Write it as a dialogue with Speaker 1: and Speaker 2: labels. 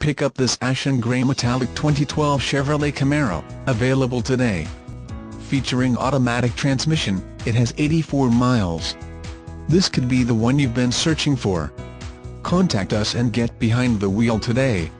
Speaker 1: Pick up this ashen gray metallic 2012 Chevrolet Camaro, available today. Featuring automatic transmission, it has 84 miles. This could be the one you've been searching for. Contact us and get behind the wheel today.